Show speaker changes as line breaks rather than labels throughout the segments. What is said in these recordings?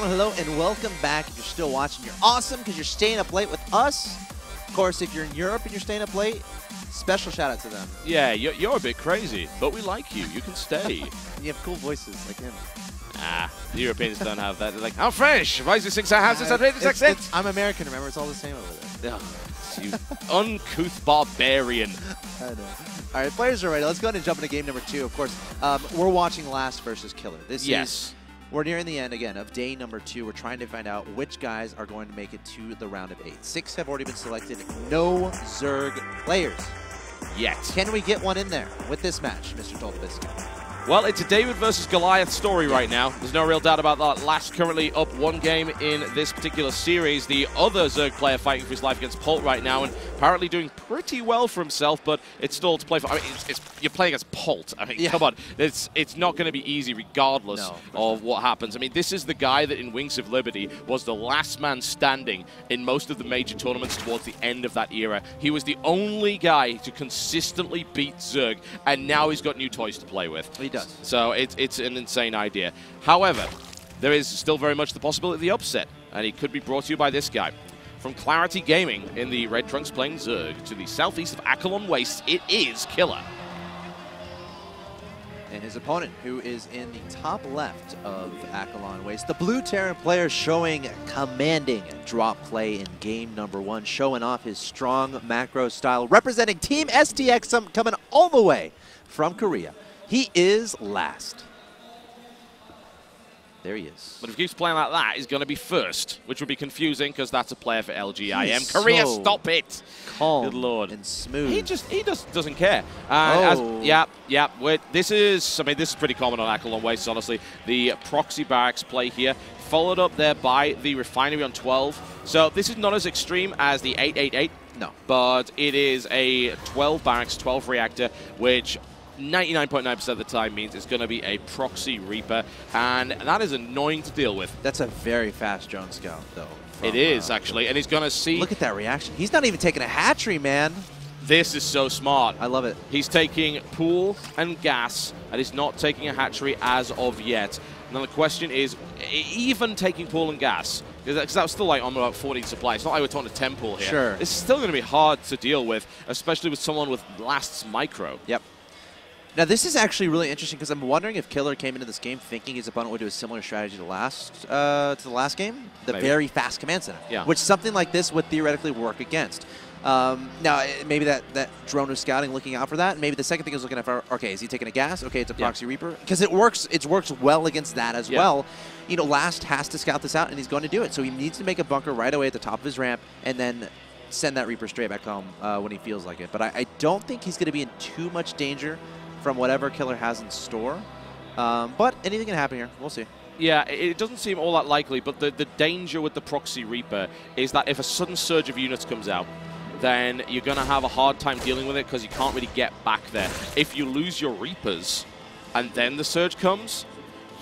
Hello and welcome back. If you're still watching, you're awesome because you're staying up late with us. Of course, if you're in Europe and you're staying up late, special shout out to them.
Yeah, you're, you're a bit crazy, but we like you. You can stay.
you have cool voices like him.
ah, the Europeans don't have that. They're like, I'm French. Why is this thing so have this outrageous accent?
it's- I'm American, remember? It's all the same over there.
You uncouth barbarian.
I know. All right, players are ready. Let's go ahead and jump into game number two. Of course, um, we're watching Last versus Killer. This
Yes.
is we're nearing the end again of day number two. We're trying to find out which guys are going to make it to the round of eight. Six have already been selected. No Zerg players.
Yet.
Can we get one in there with this match, Mr. Dolphis?
Well, it's a David versus Goliath story right now. There's no real doubt about that. Last currently up one game in this particular series. The other Zerg player fighting for his life against Polt right now, and apparently doing pretty well for himself. But it's still to play for. I mean, it's, it's, you're playing against Polt. I mean,
Yeah.
come on, it's it's not going to be easy regardless
No,
of what happens. I mean, this is the guy that in Wings of Liberty was the last man standing in most of the major tournaments towards the end of that era. He was the only guy to consistently beat Zerg, and now he's got new toys to play with.
He does.
So it's, it's an insane idea. However, there is still very much the possibility of the upset, and it could be brought to you by this guy. From Clarity Gaming in the Red Trunks playing Zerg to the southeast of Akilon Waste, it is Killer.
and his opponent, who is in the top left of Akilon Waste. The Blue Terran player showing commanding drop play in game number one, showing off his strong macro style, representing Team STX coming all the way from Korea. He is last. There he is.
But if he keeps playing like that, he's going to be first, which would be confusing because that's a player for LGIM. Korea,
so
stop it!
Calm
Good lord.
and smooth.
He just he just doesn't care. Uh,
Oh.
as, yeah, yeah. We're, this is I mean this is pretty common on Akilon Waste. Honestly, the proxy barracks play here, followed up there by the refinery on 12. So this is not as extreme as the 888.
No.
but it is a 12 barracks, 12 reactor, which 99.9% of the time means it's going to be a proxy Reaper, and that is annoying to deal with.
That's a very fast drone scout, though. from,
It is
uh,
actually, and he's going to see.
Look at that reaction. He's not even taking a hatchery, man.
this is so smart.
I love it.
He's taking pool and gas, and he's not taking a hatchery as of yet. Now the question is, even taking pool and gas, because that was still like on about 14 supply. It's not like we're talking a 10 pool here.
Sure.
It's still going to be hard to deal with, especially with someone with Last's micro.
Yep. Now this is actually really interesting because I'm wondering if Killer came into this game thinking his opponent would do a similar strategy to last uh, to the last game, the
Maybe.
very fast command center,
Yeah.
which something like this would theoretically work against. Um, now eh, maybe that that drone was scouting, looking out for that. Maybe the second thing is looking at for okay, is he taking a gas? Okay, it's a
Yeah.
proxy reaper because it works. It works well against that as
Yeah.
well. You know, Last has to scout this out, and he's going to do it. So he needs to make a bunker right away at the top of his ramp, and then send that Reaper straight back home uh, when he feels like it. But I, I don't think he's going to be in too much danger from whatever Killer has in store. Um, but anything can happen here. We'll see.
Yeah, it doesn't seem all that likely, but the, the danger with the Proxy Reaper is that if a sudden surge of units comes out, then you're going to have a hard time dealing with it because you can't really get back there. If you lose your Reapers and then the surge comes,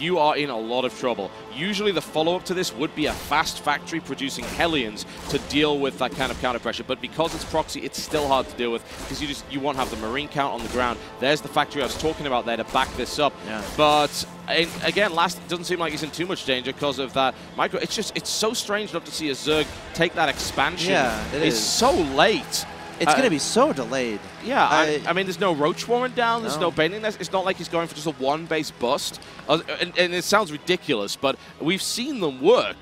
you are in a lot of trouble. Usually the follow-up to this would be a fast factory producing Hellions to deal with that kind of counter pressure, but because it's proxy, it's still hard to deal with because you just you won't have the marine count on the ground. There's the factory I was talking about there to back this up.
Yeah.
But eh, again, last doesn't seem like he's in too much danger because of that micro. It's just it's so strange not to see a Zerg take that expansion.
Yeah, it
it's
is.
so late.
It's
Uh,
going to be so delayed.
yeah, I,
I-
mean, there's no Roach Warren down, there's
No.
no. Nest. It's not like he's going for just a one base bust. Uh, and, and it sounds ridiculous, but we've seen them work,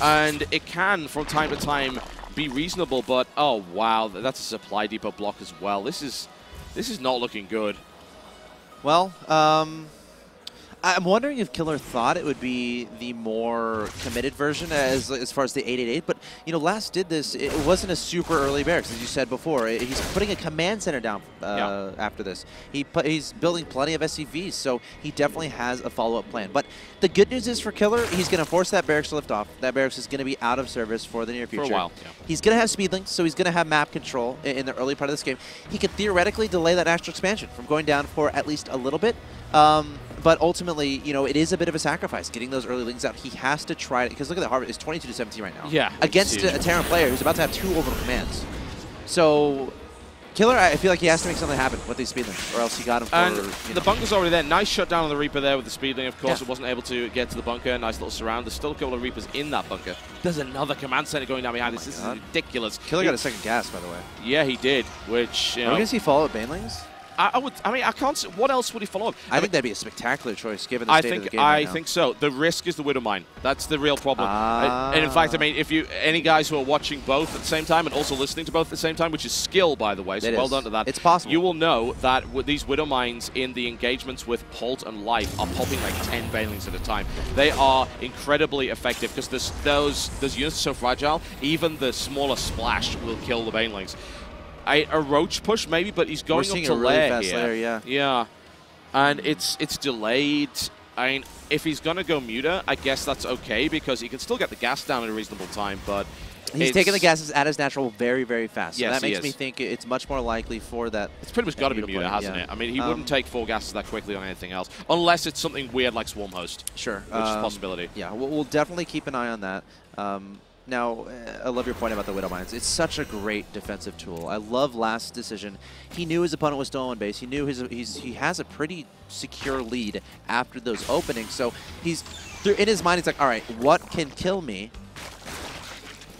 and it can, from time to time, be reasonable. But oh wow, that's a supply depot block as well. This is this is not looking good.
Well, um, I'm wondering if Killer thought it would be the more committed version as as far as the 888, but you know, last did this. It wasn't a super early barracks, as you said before. It- He's putting a command center down uh, after this. He he's building plenty of SCVs, so he definitely has a follow-up plan. But the good news is for Killer, he's going to force that barracks to lift off. That barracks is going to be out of service for the near future.
For a while, yeah.
He's going to have speed lings, so he's going to have map control in, in the early part of this game. He could theoretically delay that astral expansion from going down for at least a little bit. Um, but ultimately, you know, it is a bit of a sacrifice getting those early lings out. He has to try it because look at the Harvard. It's 22 to 17 right now.
Yeah,
Against
it's
a, a Terran player who's about to have two orbital commands. So Killer, I feel like he has to make something happen with these speedlings, or else he got him for,
And
you
the
know.
bunker's already there. Nice shutdown on the Reaper there with the speedling, of course.
Yeah.
It wasn't able to get to the bunker. Nice little surround. There's still a couple of Reapers in that bunker. There's another command center going down behind oh this. This is ridiculous.
Killer
He-
got a second gas, by the way.
Yeah, he did, which, you
Are we going to see follow-up Banelings?
I, I would. I mean, I can't. What else would he follow up?
I think that'd be a spectacular choice, given the
I
state
think
of the game
I
right
think so. The risk is the widow mine. That's the real problem.
Ah.
and in fact, I mean, if you any guys who are watching both at the same time and also listening to both at the same time, which is skill, by the way, so
It
well
is.
done to that.
It's possible.
You will know that with these widow mines in the engagements with Polt and Life are popping like 10 banelings at a time. They are incredibly effective because those those units are so fragile. Even the smaller splash will kill the banelings. I, a roach push maybe, but he's going
seeing
up to
a really
here.
lair, yeah.
Yeah, and it's it's delayed. I mean, if he's gonna go muta, I guess that's okay because he can still get the gas down in a reasonable time. But
He's
it's-
taking the gases at his natural very, very fast. So
Yes,
that makes me think it's much more likely for that.
It's pretty much got to be
muta
hasn't
yeah.
it? I mean, he
Um,
wouldn't take four gases that quickly on anything else, unless it's something weird like Swarm Host,
Sure.
which is a
um,
possibility.
Yeah, we'll, we'll definitely keep an eye on that. Um, now, uh, I love your point about the Widow Mines. It's such a great defensive tool. I love last decision. He knew his opponent was still on base. He knew his he has a pretty secure lead after those openings. So he's in his mind. He's like, all right, what can kill me?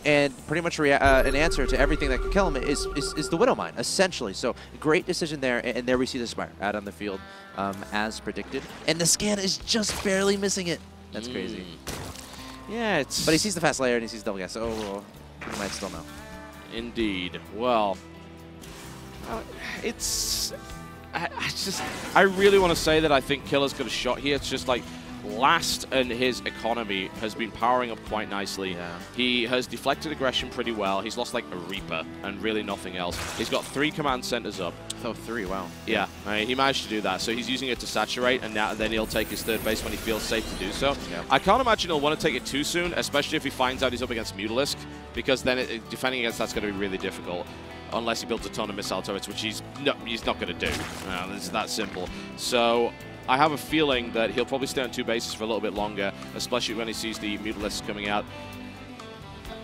And pretty much uh, an answer to everything that can kill him is, is, is the Widow Mine, essentially. So great decision there, and, there we see the Spire out on the field um, as predicted. And the scan is just barely missing it. That's crazy.
Yeah, it's.
But he sees the fast lair and he sees double gas, so well, he might still know.
Indeed. Well, uh, it's. I, I just. I really want to say that I think Killer's got a shot here. It's just like. Last and his economy has been powering up quite nicely.
Yeah.
He has deflected aggression pretty well. He's lost like a Reaper and really nothing else. He's got three command centers up.
Oh, three, wow.
Yeah, I mean, he managed to do that. So he's using it to saturate, and now then he'll take his third base when he feels safe to do so.
Yeah.
I can't imagine he'll want to take it too soon, especially if he finds out he's up against Mutalisk, because then it, defending against that's going to be really difficult. Unless he builds a ton of missile turrets, which he's no, he's not going to do. Uh, it's that simple. So I have a feeling that he'll probably stay on two bases for a little bit longer, especially when he sees the Mutalisk coming out.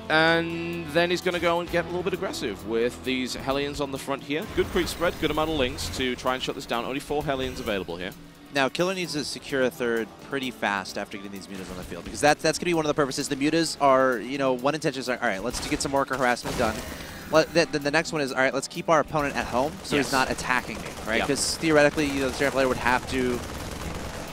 And then he's going to go and get a little bit aggressive with these Hellions on the front here. Good creep spread, good amount of lings to try and shut this down. Only four Hellions available here.
Now, Killer needs to secure a third pretty fast after getting these mutas on the field because that's that's going to be one of the purposes. The mutas are, you know, one intention is, all right, let's get some worker harassment done. Then the next one is, all right, let's keep our opponent at home so
Yes.
he's not attacking me, right?
Yeah.
Because theoretically, you know, the Terran player would have to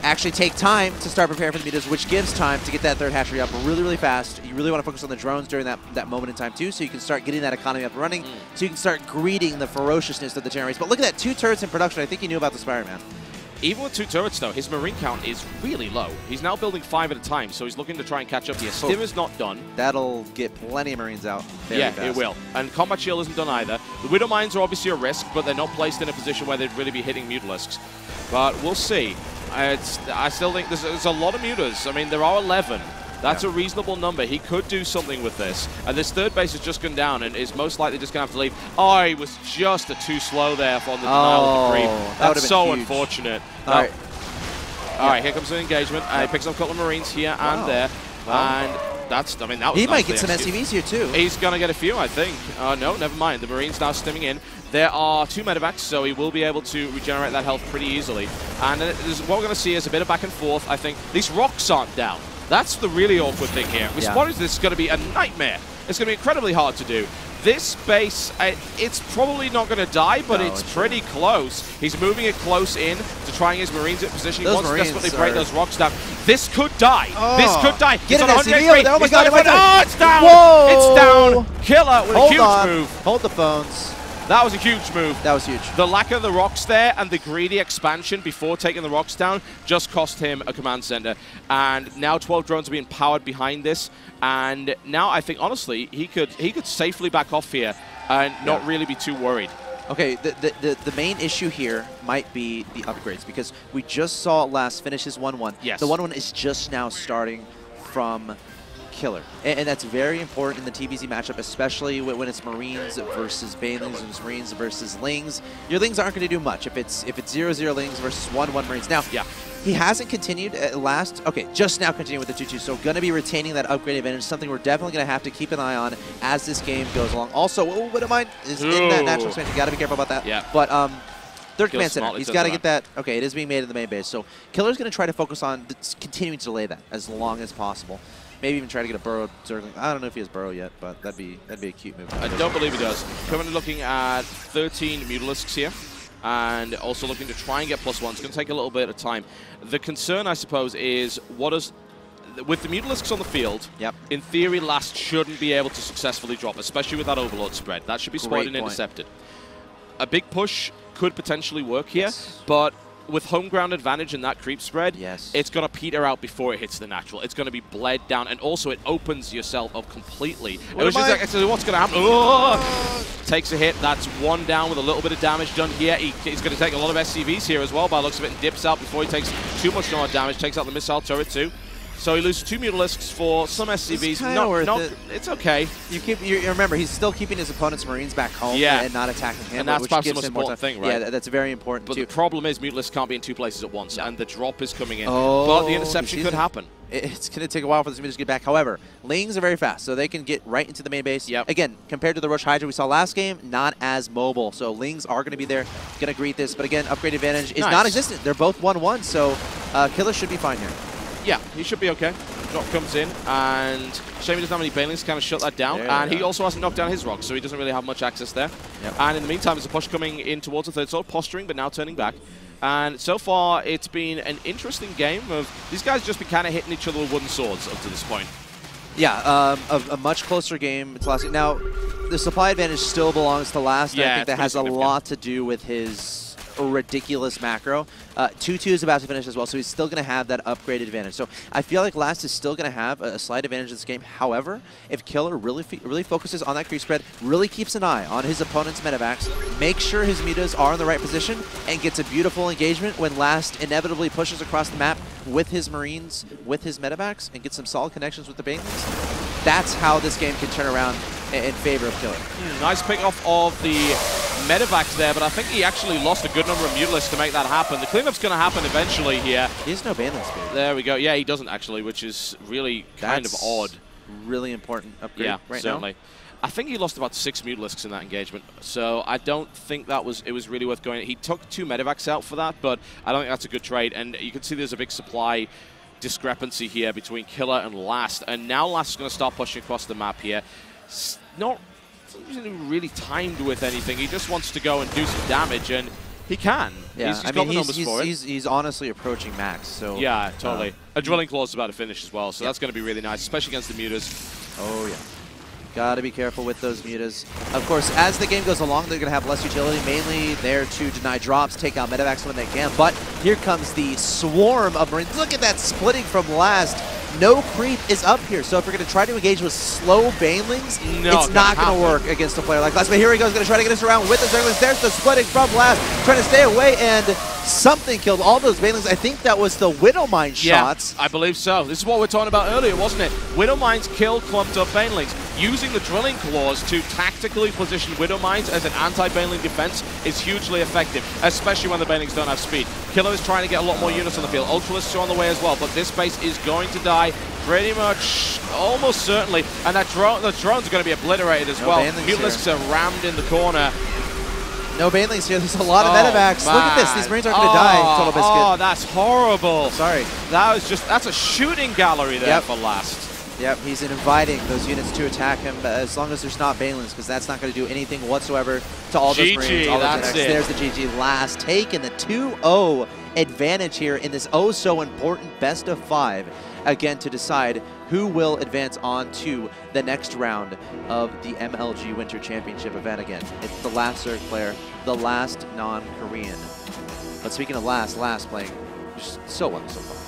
actually take time to start preparing for the mutas, which gives time to get that third hatchery up really, really fast. You really want to focus on the drones during that, that moment in time, too, so you can start getting that economy up and running,
Mm.
so you can start greeting the ferociousness of the Terran race. But look at that, two turrets in production. I think you knew about the Spire, man.
Even with two turrets, though, his marine count is really low. He's now building five at a time, so he's looking to try and catch up here. Stim is not done.
That'll get plenty of Marines out. very
yeah,
fast.
it will. And Combat Shield isn't done either. The Widow Mines are obviously a risk, but they're not placed in a position where they'd really be hitting Mutalisks. But we'll see. Uh, It's, I still think there's, there's a lot of mutas. I mean, there are 11. That's
Yeah.
a reasonable number. He could do something with this. And this third base has just gone down and is most likely just going to have to leave. Oh, he was just a too slow there on the denial of the creep.
Oh, that
That's
been
so
huge.
unfortunate.
All right.
all right, here comes an engagement. Uh, he picks up a couple of Marines here
Wow.
and there.
Wow.
And that's, I mean, that was
He might get some. SCVs here, too.
He's going to get a few, I think. Uh, no, never mind. The Marines now stimming in. There are two medevacs, so he will be able to regenerate that health pretty easily. And it is- what we're going to see is a bit of back and forth, I think. These rocks aren't down. That's the really awkward thing here. With
Yeah.
spotters, this is going to be a nightmare. It's going to be incredibly hard to do. This base, it's probably not going to die, but
No,
it's
it's
pretty close. He's moving it close in to trying his Marines at position. He
Those
wants
Marines
to desperately break those rocks down. This could die.
Oh.
This could die.
Get
He's
an
on
SCV
100
over. Oh my
He's
God, oh my
even-
God.
It's down.
Whoa.
It's down. Killer with a
Hold
huge
on.
move.
Hold the phones.
That was a huge move.
That was huge.
The lack of the rocks there and the greedy expansion before taking the rocks down just cost him a command center. And now 12 drones are being powered behind this. And now I think honestly he could he could safely back off here and not
Yeah.
really be too worried.
Okay, the, the, the, the main issue here might be the upgrades because we just saw last finish his 1-1.
Yes.
The 1-1 is just now starting from Killer. And, and that's very important in the TvZ matchup, especially when, it's Marines versus Banelings and Marines versus Lings. Your Lings aren't going to do much if it's if it's 0-0 Lings versus 1-1 Marines. Now,
Yeah.
he hasn't continued at last. Okay, just now continuing with the 2-2, so going to be retaining that upgrade advantage, something we're definitely going to have to keep an eye on as this game goes along. Also, oh, what am I? Is in that natural expansion. got to be careful about that.
Yeah.
But um, third command center, He's got to get that. Okay, it is being made in the main base, so Killer's going to try to focus on continuing to delay that as long as possible. Maybe even try to get a burrow Zergling. I don't know if he has burrow yet, but that'd be that'd be a cute move.
I don't believe he does. Currently looking at 13 Mutalisks here. And also looking to try and get plus one. It's going to take a little bit of time. The concern, I suppose, is what is with the Mutalisks on the field,
Yep.
in theory, Last shouldn't be able to successfully drop, especially with that Overlord spread. That should be spotted and intercepted. A big push could potentially work here,
Yes.
but with home ground advantage and that creep spread,
Yes.
it's going to peter out before it hits the natural. It's going to be bled down, and also it opens yourself up completely.
What
it was just
I-
like, what's going to happen? Oh! Takes a hit. That's one down with a little bit of damage done here. He, he's going to take a lot of SCVs here as well, by the looks of it, and dips out before he takes too much damage. Takes out the missile turret too. So he loses two Mutalisks for some SCVs. Not,
worth
not,
it.
It's okay.
You keep. You remember, he's still keeping his opponent's Marines back home
Yeah.
and not attacking him,
And that's
which
perhaps the most important thing, right?
Yeah, that's very important
But
too.
the problem is Mutalisk can't be in two places at once, and the drop is coming in.
Oh,
but the interception could happen.
It's going to take a while for the Zoomies to get back. However, Lings are very fast, so they can get right into the main base.
Yep.
Again, compared to the Roach Hydra we saw last game, not as mobile. So Lings are going to be there, going to greet this. But again, upgrade advantage is
Nice.
non-existent. They're both 1-1, so uh, Killer should be fine here.
Yeah, he should be okay. Drop comes in, and shame he doesn't have any Banelings to kind of shut that down.
There
and
we
he also hasn't knocked down his rock, so he doesn't really have much access there.
Yep.
And in the meantime, there's a push coming in towards the third sword, posturing, but now turning back. And so far, it's been an interesting game of these guys just been kind of hitting each other with wooden swords up to this point.
Yeah, um, a, a much closer game to last. Now, the supply advantage still belongs to last.
Yeah,
I think that has a lot to do with his ridiculous macro. Uh, 2-2 is about to finish as well, so he's still going to have that upgrade advantage. So I feel like Last is still going to have a, slight advantage in this game. However, if Killer really really focuses on that creep spread, really keeps an eye on his opponent's medevacs, makes sure his mutas are in the right position, and gets a beautiful engagement when Last inevitably pushes across the map with his Marines, with his medevacs, and gets some solid connections with the Banelings, that's how this game can turn around in, in favor of Killer.
Hmm, nice pick off of the medevacs there, but I think he actually lost a good number of Mutalisks to make that happen. The cleanup's going to happen eventually here.
He has no Banelings speed.
There we go. Yeah, he doesn't actually, which is really kind
That's
of odd.
Really important upgrade
Yeah,
right
certainly. I think he lost about six Mutalisks in that engagement, so I don't think that was it was really worth going. He took two medevacs out for that, but I don't think that's a good trade. And you can see there's a big supply discrepancy here between Killer and Last, and now Last is going to start pushing across the map here. Not really timed with anything. He just wants to go and do some damage, and he can.
Yeah,
he's, he's
I
got
mean,
the
he's,
numbers
he's,
for it.
he's, he's honestly approaching max. So
yeah, totally.
uh,
a drilling claw is about to finish as well, so
Yeah.
that's going to be really nice, especially against the mutas.
Oh yeah. Gotta be careful with those mutas. Of course, as the game goes along, they're gonna have less utility, mainly there to deny drops, take out medevacs when they can. But here comes the swarm of Marines. Look at that splitting from last. No creep is up here, so if you're gonna try to engage with slow Banelings,
No,
it's not gonna work against a player like last. But here he goes, gonna try to get us around with the Zerglings. There's the splitting from last, trying to stay away, and something killed all those Banelings. I think that was the Widowmine shots.
Yeah, I believe so. This is what we are talking about earlier, wasn't it? Widowmines kill clumped up Banelings. Using the drilling claws to tactically position Widowmines as an anti-Baneling defense is hugely effective, especially when the Banelings don't have speed. Killer is trying to get a lot more units on the field. Ultralisks are on the way as well, but this base is going to die pretty much, almost certainly. And that drone, the drones are going to be obliterated as
No
well. Mutalisks are rammed in the corner.
No Banelings here. There's a lot of
Oh,
medevacs. Look at this. These Marines aren't going to die.
Oh,
Total Biscuit.
Oh, that's horrible.
Sorry.
That was just, that's a shooting gallery there
Yep.
for last.
Yep, he's inviting those units to attack him, but as long as there's not Balins, because that's not going to do anything whatsoever to all those
GG,
Marines. All
that's
attacks.
it.
There's the GG last taking the 2-0 advantage here in this oh so important best of five. Again, to decide who will advance on to the next round of the MLG Winter Championship event again. It's the last Zerg player, the last non-Korean. But speaking of last, last playing just so well so far.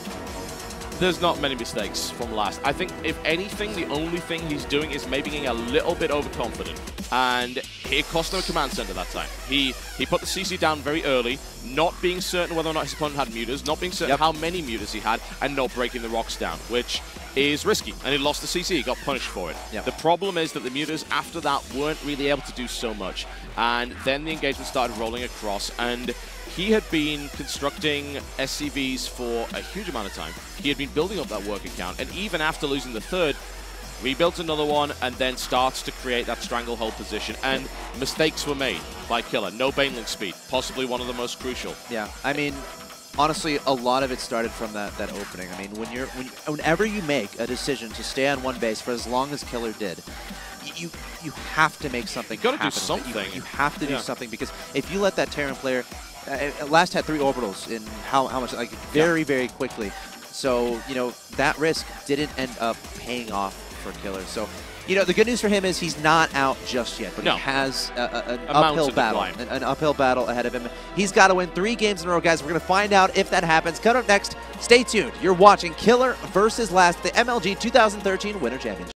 There's not many mistakes from last. I think, if anything, the only thing he's doing is maybe getting a little bit overconfident. And it cost him a command center that time. He he put the CC down very early, not being certain whether or not his opponent had mutas, not being certain
Yep.
how many mutas he had, and not breaking the rocks down, which is risky. And he lost the CC, he got punished for it.
Yep.
The problem is that the mutas, after that, weren't really able to do so much. And then the engagement started rolling across, and he had been constructing SCVs for a huge amount of time. He had been building up that work account, and even after losing the third, rebuilt another one, and then starts to create that stranglehold position. And mistakes were made by Killer. No Baneling speed, possibly one of the most crucial.
Yeah, I mean, honestly, a lot of it started from that, that opening. I mean, when you're when, whenever you make a decision to stay on one base for as long as Killer did, you you have to make something.
You gotta do something.
You, you have to
Yeah.
do something because if you let that Terran player, uh, last had three orbitals in how how much like very very quickly. So you know that risk didn't end up paying off for Killer. So. You know, the good news for him is he's not out just yet, but
No.
he has a, a, an
A
uphill battle, an, an uphill battle ahead of him. He's got to win three games in a row, guys. We're going to find out if that happens. Coming up next, stay tuned. You're watching Killer versus Last, the MLG 2013 Winter Championship.